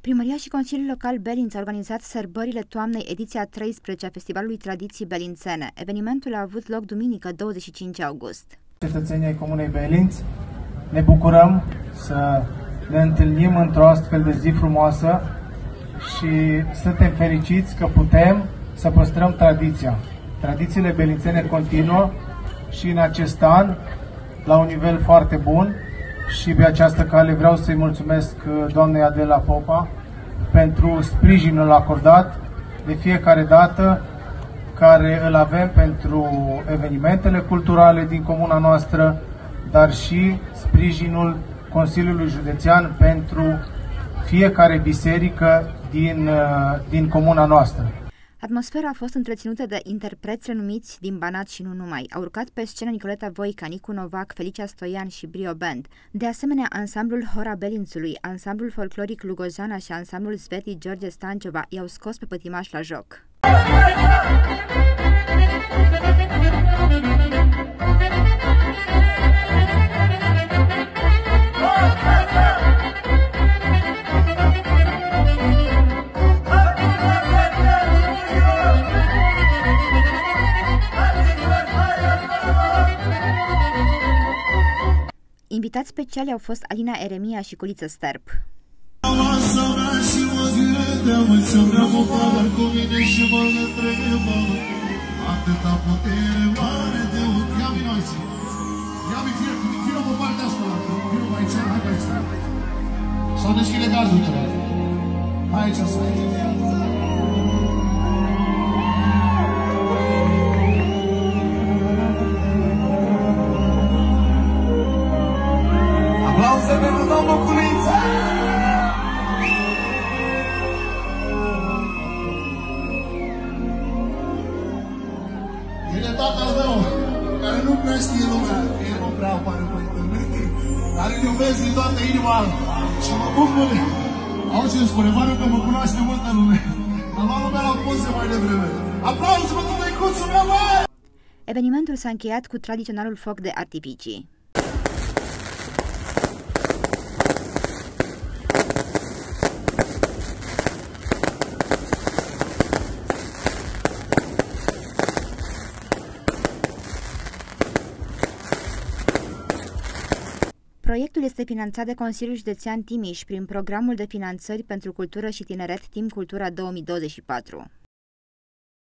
Primăria și Consiliul Local Belinț a organizat sărbările toamnei ediția 13 a Festivalului Tradiții Belințene. Evenimentul a avut loc duminică 25 august. Cetățenii ai Comunei Belinț, ne bucurăm să ne întâlnim într-o astfel de zi frumoasă și suntem fericiți că putem să păstrăm tradiția. Tradițiile belințene continuă și în acest an la un nivel foarte bun și pe această cale vreau să-i mulțumesc uh, doamnei Adela Popa pentru sprijinul acordat de fiecare dată care îl avem pentru evenimentele culturale din comuna noastră, dar și sprijinul Consiliului Județean pentru fiecare biserică din, uh, din comuna noastră. Atmosfera a fost întreținută de interpreți renumiți din Banat și nu numai. Au urcat pe scenă Nicoleta Voica, Nicu Novac, Felicia Stoian și Brio Band. De asemenea, ansamblul Hora Belințului, ansamblul folcloric Lugojana și ansamblul Sveti George Stanceva i-au scos pe pătimaș la joc. Invitați speciali au fost Alina Eremia și Culiță Sterp. Atâta putere mare de ochi Ia vino aici Ia vino, vino pe partea asta Vino mai aici, hai aici Sau deschide gardul de la Aici să El tatăl meu, care nu prea știe lumea, el nu prea apare pe internet, care îl iubesc din toată inima și mă bucur. Au ce spune, vă că mă cunoaște multă lume. Am luat lumea la poze mai devreme. Aplauze pentru măicuțul meu, bă! Evenimentul s-a încheiat cu tradiționalul foc de artificii. Proiectul este finanțat de Consiliul Județean Timiș prin programul de finanțări pentru cultură și tineret Tim Cultura 2024.